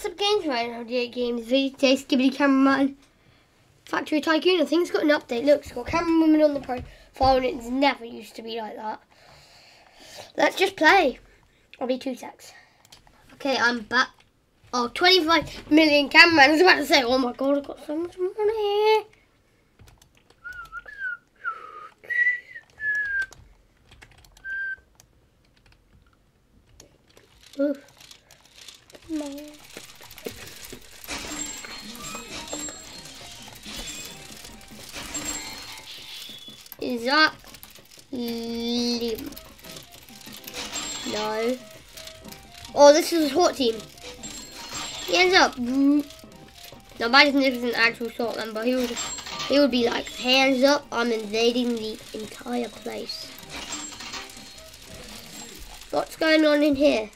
What's up games right now, DA Games, VJ Skibidi Cameraman, Factory Tycoon, I think it's got an update, look, it's got Camera Woman on the profile and it's never used to be like that. Let's just play. I'll be two secs. Okay, I'm back. Oh, 25 million cameraman. I was about to say, oh my god, I've got so much money. Ooh. Is that Lim? No. Oh, this is a SWAT team. He ends up. Now, if it's an actual SWAT member. He would, he would be like, hands up, I'm invading the entire place. What's going on in here?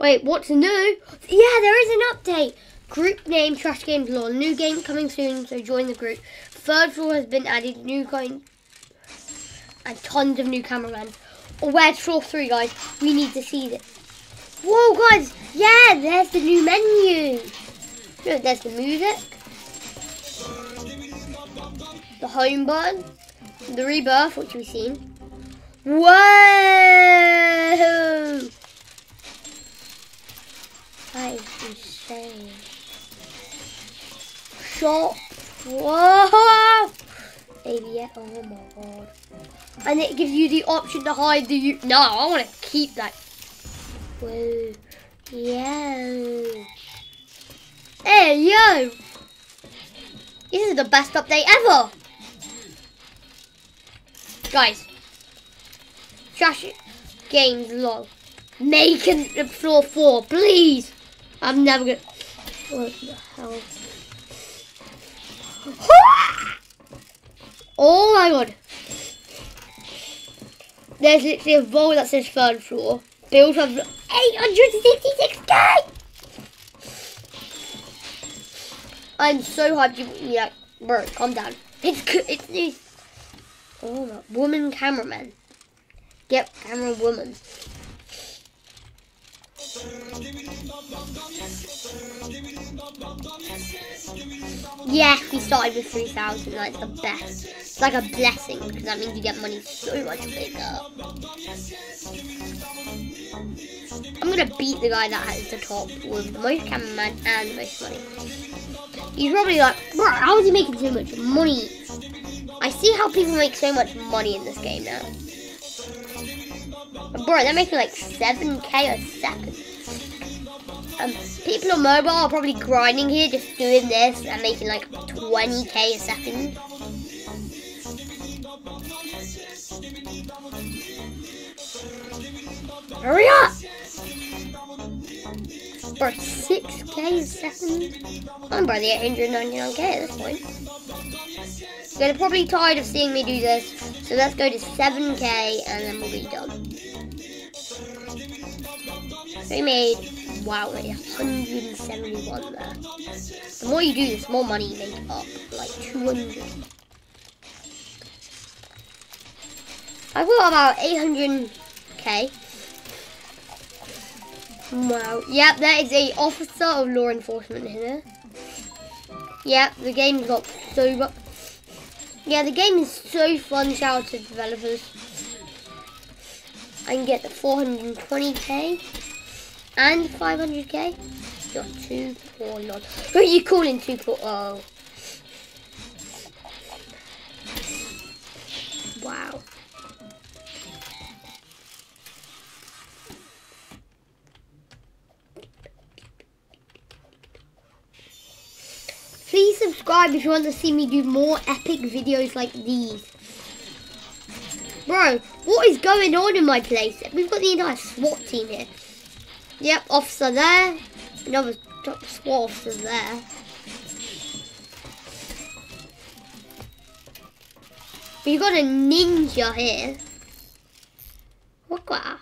Wait, what's new? Yeah, there is an update. Group name Trash Games Law. New game coming soon, so join the group. Third floor has been added. New coin and tons of new cameramen. Oh, where's floor three, guys? We need to see this. Whoa, guys! Yeah, there's the new menu. Look, there's the music, the home button, the rebirth, which we've seen. Whoa! That is insane. Shop. Whoa! Baby, oh my god. And it gives you the option to hide the... No, I want to keep that. Whoa. Yo. Hey, yo. This is the best update ever. Guys. Trash games log. Make it floor four, please. I'm never gonna. What the hell? Oh my god. There's literally a vault that says third floor. Built of 866k! I'm so hyped you yeah, bro, calm down. It's it's this Oh my woman cameraman. Yep, camera woman. Yeah, we started with 3,000. That's the best. It's like a blessing because that means you get money so much bigger. I'm gonna beat the guy that has the top with the most cameraman and the most money. He's probably like, bro, how is he making so much money? I see how people make so much money in this game now. Bro, they're making like 7k a second. Um, people on mobile are probably grinding here, just doing this and making like 20k a second. Hurry up! For 6k a second? I'm by the 899k at this point. They're probably tired of seeing me do this, so let's go to 7k and then we'll be done. We Wow, 171 there. The more you do this, the more money you make up. Like 200. I've got about 800k. Wow. Yep, that is a officer of law enforcement here. Yep, the game's got so. Yeah, the game is so fun. Shout out to developers. I can get the 420k and 500k. You're too poor, Lord. Who are you calling too poor? Oh. Wow. Please subscribe if you want to see me do more epic videos like these. Bro, what is going on in my place? We've got the entire SWAT team here. Yep, officer there. Another top SWAT officer there. You got a ninja here. Look at that.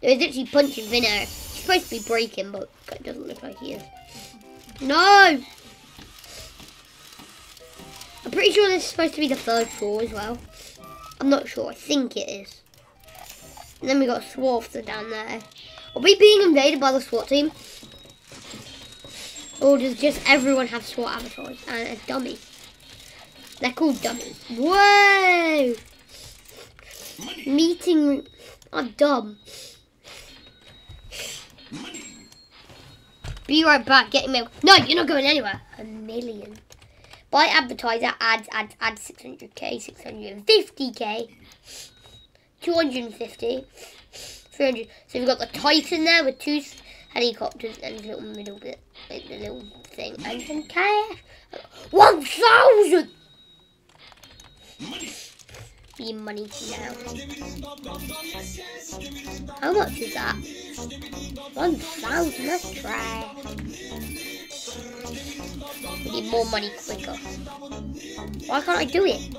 There's actually punching Vino. He's supposed to be breaking, but it doesn't look like he is. No! I'm pretty sure this is supposed to be the third floor as well. I'm not sure. I think it is. And then we got a Swarfster down there. Are we being invaded by the SWAT team? Or does just everyone have SWAT avatars and a dummy? They're called dummies. Whoa! Meeting room. I'm dumb. Be right back. Getting mail. No, you're not going anywhere. A million. Buy advertiser ads ads ads 600k 650k 250 300 so we've got the titan there with two helicopters and a little middle bit like the little thing. And some cash. 1000 be money now. How much is that? 1000 let's try. Need more money quicker. Why can't I do it?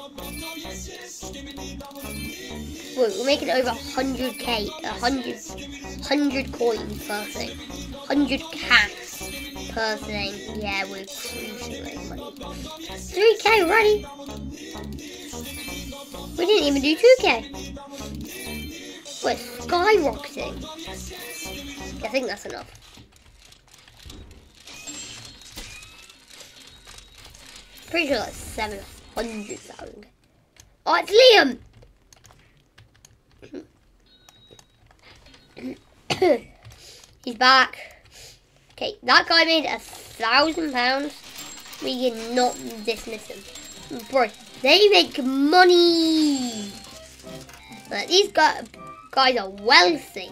We're making over 100k, 100, 100 coins per thing. 100 cash per thing. Yeah, we're cruising with money. 3k already. We didn't even do 2k. We're skyrocketing. I think that's enough. Pretty sure that's 700,000. Oh, it's Liam! He's back. Okay, that guy made a thousand pounds. We cannot dismiss him. Bro, they make money. But these guys, guys are wealthy.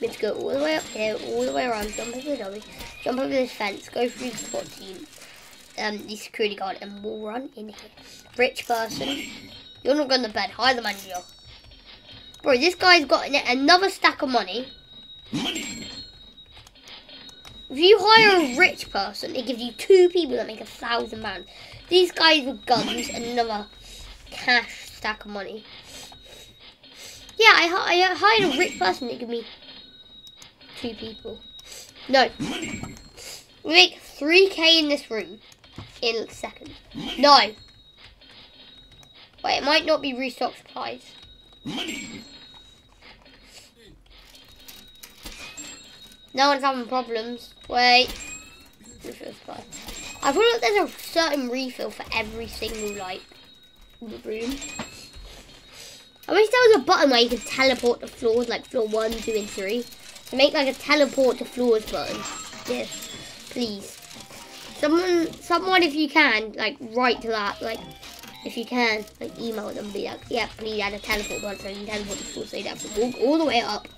Let's go all the way up here, all the way around, jump over the jump over this fence, go through the SWAT team, um, the security guard, and we'll run in here. Rich person, you're not going to bed, hire the manager. Bro, this guy's got another stack of money. Money. If you hire a rich person, it gives you two people that make a thousand pounds. These guys with guns and another cash stack of money. Yeah, I, I hired a rich person to give me two people. No. We make 3k in this room in a second. No. Wait, it might not be restock supplies. No one's having problems. Wait. Refill supply. I feel like there's a certain refill for every single, like, room. I wish there was a button where you could teleport to floors, like floor 1, 2, and 3. To make like a teleport to floors button. Yes, please. Someone, someone, if you can, like write to that, like if you can, like email them, be like, yeah, please add a teleport button so you can teleport floors, so you have to walk all the way up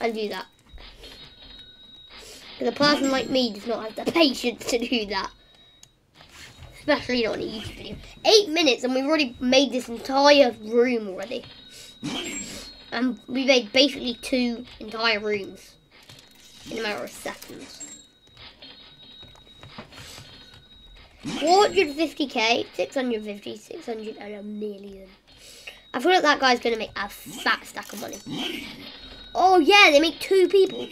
and do that. Because a person like me does not have the patience to do that. Especially not on a YouTube video. Eight minutes and we've already made this entire room already. And we made basically two entire rooms in a matter of seconds. 450k, 650, 600 and a million. I feel like that guy's going to make a fat stack of money. Oh yeah, they make two people.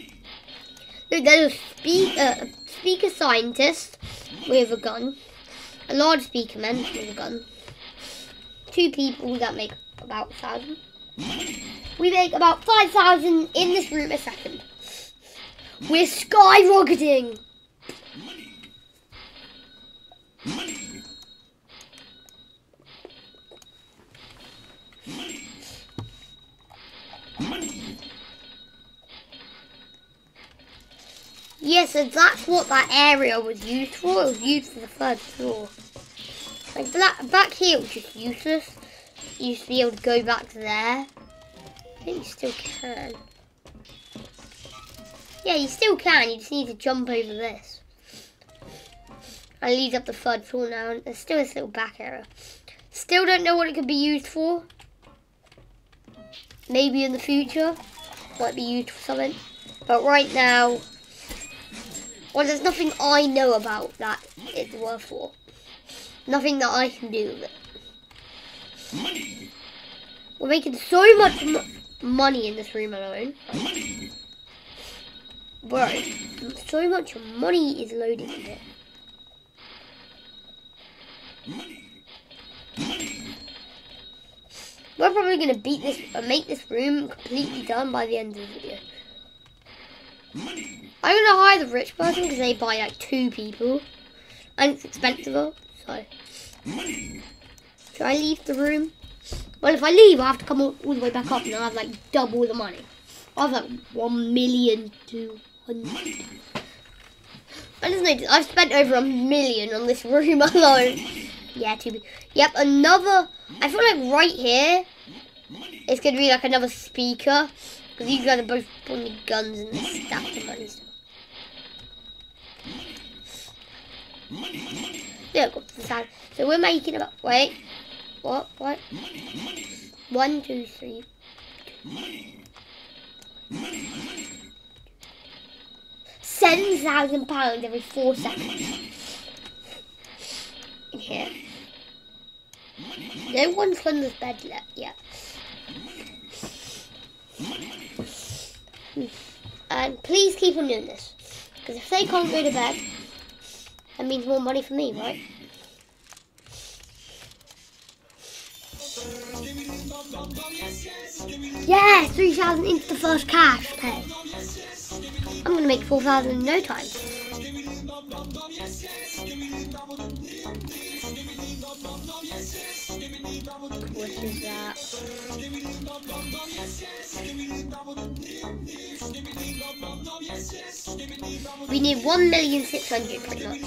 Look, there's a speak, uh, speaker scientist with a gun. A large speaker man with a gun. Two people that make about thousand. We make about 5,000 in this room a second. We're skyrocketing. Yes, so that's what that area was used for. It was used for the third floor. Like back, back here was just useless you used to be able to go back there. I think you still can. Yeah, you still can. You just need to jump over this. I lead up the third floor now. And there's still this little back area. Still don't know what it could be used for. Maybe in the future. Might be used for something. But right now, well, there's nothing I know about that it's worth for. Nothing that I can do with it. Money. We're making so much money in this room alone. Money. Bro, so much money is loaded in here. We're probably gonna beat this, uh, make this room completely done by the end of the video. I'm gonna hire the rich person because they buy like two people, and it's expensive. So, should I leave the room? Well, if I leave, I have to come all, all the way back up, and I have like double the money. I have like one million two hundred. I just noticed I've spent over a million on this room alone. Yeah, two. Yep, another. I feel like right here, it's gonna be like another speaker because these guys are both pulling guns and stuff stack the money. Yeah, so we're making about. Wait, what? What? One, two, three. Seven thousand pounds every four seconds. In here. No one's on this bed yet. And please keep on doing this. Because if they can't go to bed, that means more money for me, right? Yeah, 3,000 into the first cash pay. I'm going to make 4,000 in no time. What is that? We need 1,600,000 pretty much.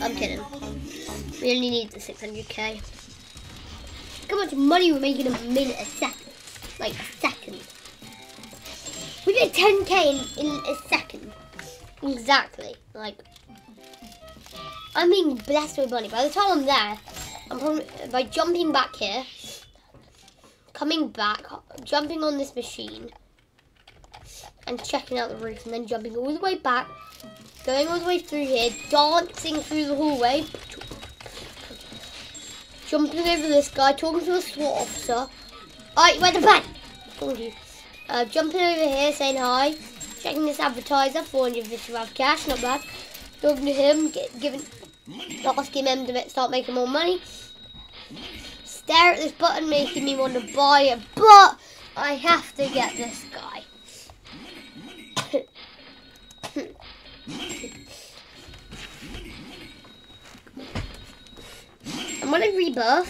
I'm kidding. We only need the 600k. Look how much money we're making a minute, a second. Like a second. We get 10k in, in a second. Exactly. Like, I'm being blessed with money. By the time I'm there, I'm by jumping back here, coming back, jumping on this machine, and checking out the roof, and then jumping all the way back, going all the way through here, dancing through the hallway, jumping over this guy, talking to a SWAT officer. Alright, where the you. Uh, jumping over here, saying hi, checking this advertiser, 450 cash, not bad. Talking to him, get, giving, asking him to start making more money. Stare at this button, making me want to buy it, but I have to get this guy. I'm gonna.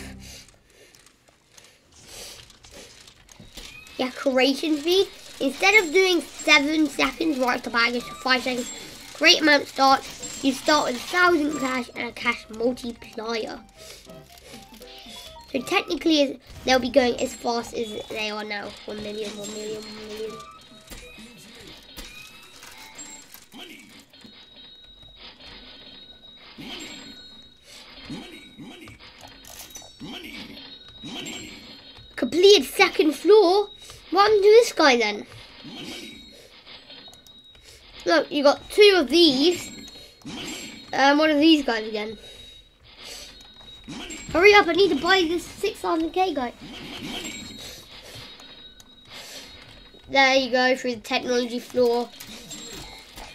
Yeah, creation fee. Instead of doing seven seconds right the bag, it's five seconds. Great amount starts. You start with a thousand cash and a cash multiplier. So technically, they'll be going as fast as they are now. One million, one million, one million. Completed second floor. What happened to this guy then? Look, you got two of these. Um, what are these guys again? Hurry up, I need to buy this 6,000k guy. There you go, through the technology floor.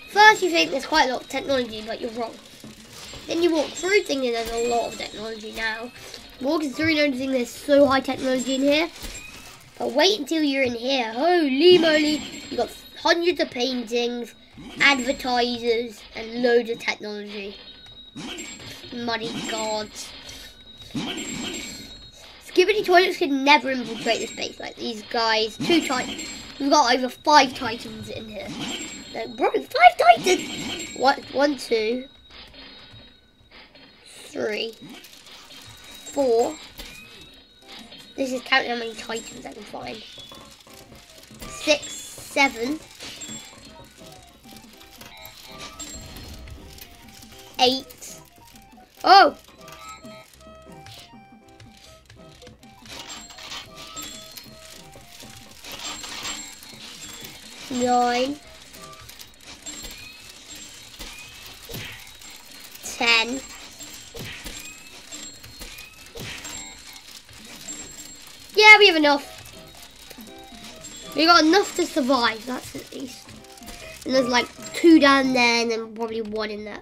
First you think there's quite a lot of technology, but you're wrong. Then you walk through thinking there's a lot of technology now. Walking through noticing there's so high technology in here. But wait until you're in here. Holy moly. You got hundreds of paintings, advertisers, and loads of technology. Money gods. Skibidi toilets can never infiltrate this base like these guys. Two titans. We've got over five titans in here. Like, bro, five titans! One, one, two, three, four. This is counting how many titans I can find. Six, seven, eight. Oh! nine, ten, yeah, we have enough. We got enough to survive, that's at least. And there's like two down there and then probably one in there.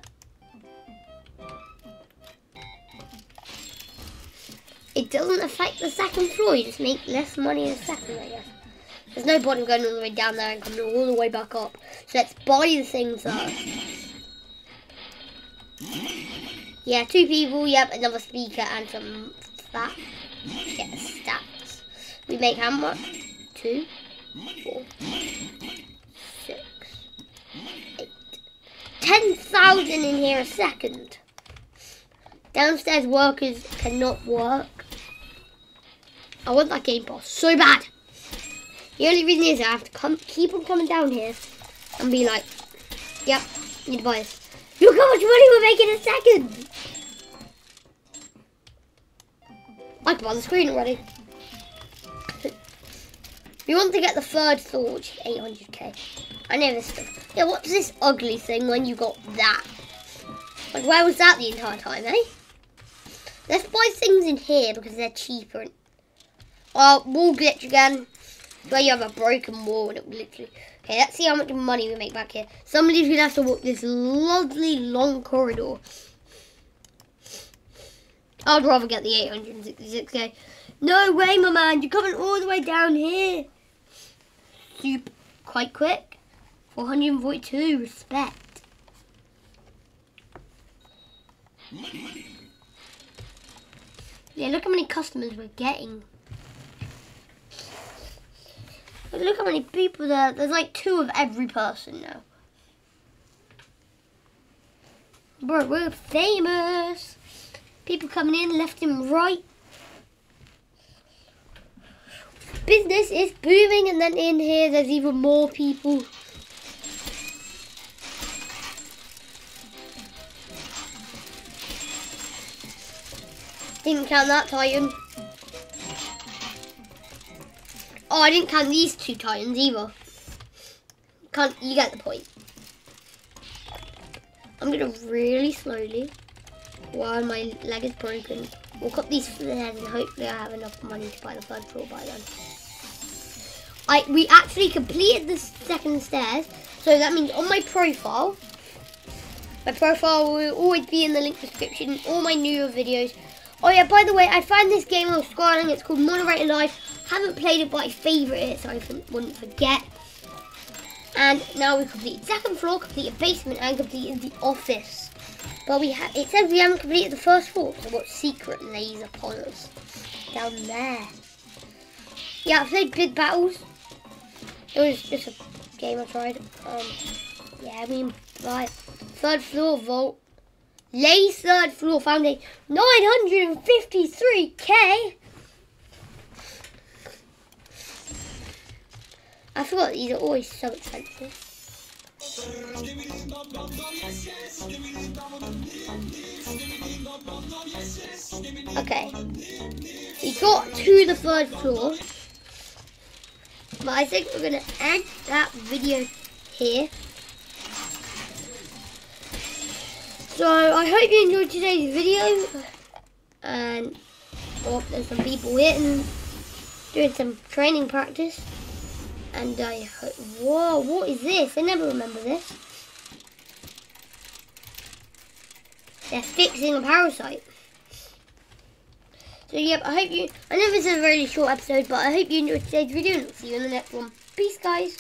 Doesn't affect the second floor. You just make less money in a second, I guess. There's no point in going all the way down there and coming all the way back up. So let's buy the things up. Yeah, two people, yep, another speaker and some that. Get the stats. We make how much? Two, four, six, eight. Ten thousand in here a second. Downstairs workers cannot work. I want that game boss so bad. The only reason is I have to come, keep on coming down here and be like, yep, need to buy this. Look how much money we're making in a second. I can buy the screen already. We want to get the third is 800k. I know this stuff. Yeah, what's this ugly thing when you got that? Like, where was that the entire time, eh? Let's buy things in here because they're cheaper. Oh, wall glitch again. Where you have a broken wall and it literally... Okay, let's see how much money we make back here. Somebody's going to have to walk this lovely long corridor. I'd rather get the 866k. No way, my man. You're coming all the way down here. Super. Quite quick. 442. Respect. Yeah, look how many customers we're getting. Look how many people there. There's like two of every person now. Bro, we're famous. People coming in left and right. Business is booming and then in here there's even more people. Didn't count that Titan. Oh, I didn't count these two Titans either. Can't you get the point? I'm gonna really slowly, while my leg is broken, walk up these stairs and hopefully I have enough money to buy the third floor by then. I we actually completed the second stairs, so that means on my profile, my profile will always be in the link description. All my newer videos Oh yeah, by the way, I found this game on Skyling. It's called Moderator Life. Haven't played it, but I favourite it so I wouldn't forget. And now we've completed second floor, completed basement, and completed the office. But we have it says we haven't completed the first floor, so what secret lays upon us down there? Yeah, I've played Big Battles. It was just a game I tried. Um, yeah, I mean, right. Third floor vault. Lay third floor foundation, 953k. I forgot these are always so expensive. Okay, we got to the third floor, but I think we're gonna end that video here. So I hope you enjoyed today's video. And oh, there's some people here and doing some training practice. And I hope, whoa, what is this? I never remember this. They're fixing a parasite. So yep, I hope you, I know this is a really short episode, but I hope you enjoyed today's video and I'll see you in the next one. Peace guys.